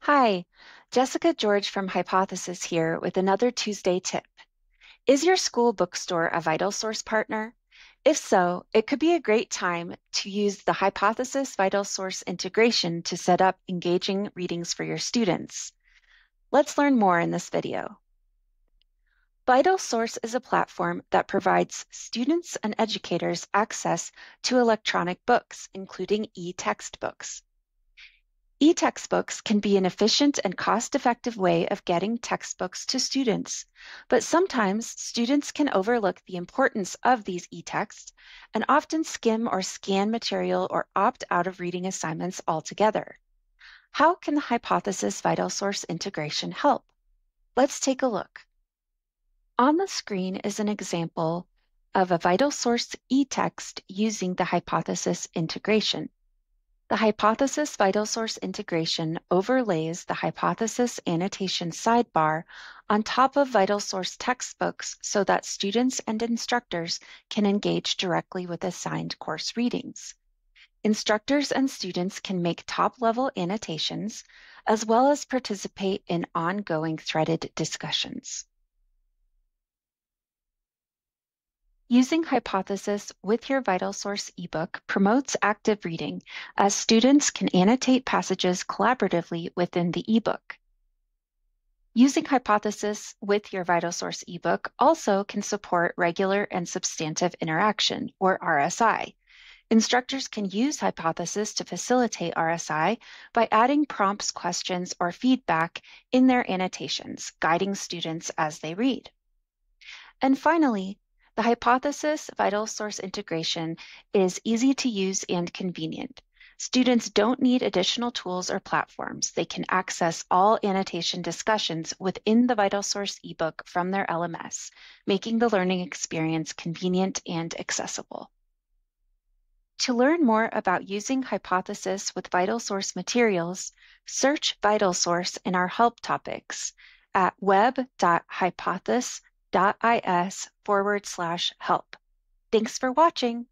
Hi, Jessica George from Hypothesis here with another Tuesday tip. Is your school bookstore a VitalSource partner? If so, it could be a great time to use the Hypothesis VitalSource integration to set up engaging readings for your students. Let's learn more in this video. VitalSource is a platform that provides students and educators access to electronic books, including e-textbooks. E-textbooks can be an efficient and cost-effective way of getting textbooks to students, but sometimes students can overlook the importance of these e-texts and often skim or scan material or opt out of reading assignments altogether. How can the Hypothesis VitalSource integration help? Let's take a look. On the screen is an example of a VitalSource e-text using the Hypothesis integration. The Hypothesis VitalSource integration overlays the Hypothesis annotation sidebar on top of VitalSource textbooks so that students and instructors can engage directly with assigned course readings. Instructors and students can make top-level annotations, as well as participate in ongoing threaded discussions. Using Hypothesis with your VitalSource ebook promotes active reading as students can annotate passages collaboratively within the ebook. Using Hypothesis with your VitalSource ebook also can support regular and substantive interaction, or RSI. Instructors can use Hypothesis to facilitate RSI by adding prompts, questions, or feedback in their annotations, guiding students as they read. And finally, the Hypothesis VitalSource integration is easy to use and convenient. Students don't need additional tools or platforms. They can access all annotation discussions within the VitalSource ebook from their LMS, making the learning experience convenient and accessible. To learn more about using Hypothesis with VitalSource materials, search VitalSource in our help topics at web.hypothesis.is forward slash help. Thanks for watching.